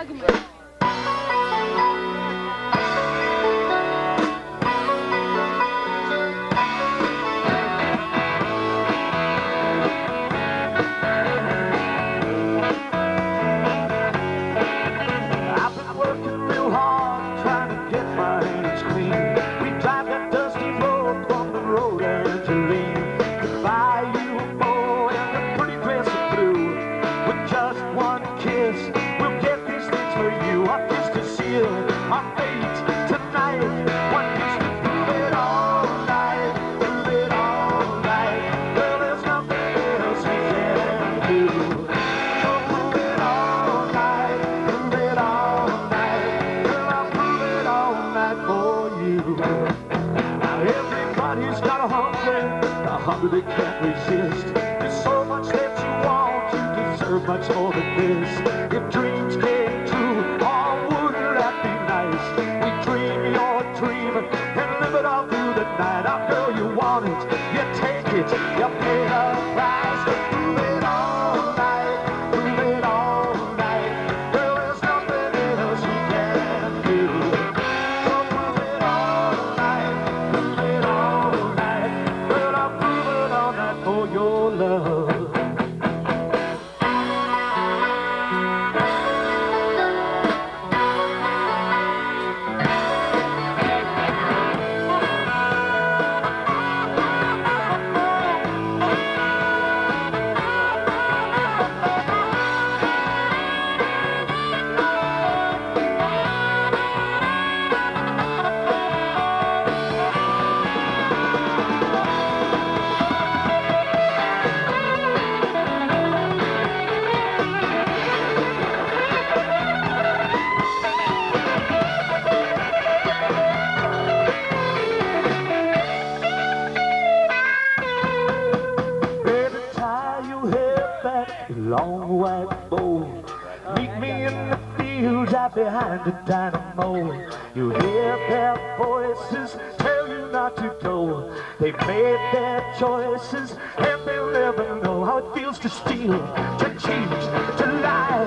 Mal gemacht. you. Now everybody's got a hunger, a hunger they can't resist. There's so much that you want, you deserve much more than this. If dreams can your love. long white boat. Meet me in the fields out behind the dynamo. You hear their voices tell you not to go. They made their choices and they'll never know how it feels to steal, to cheat, to lie.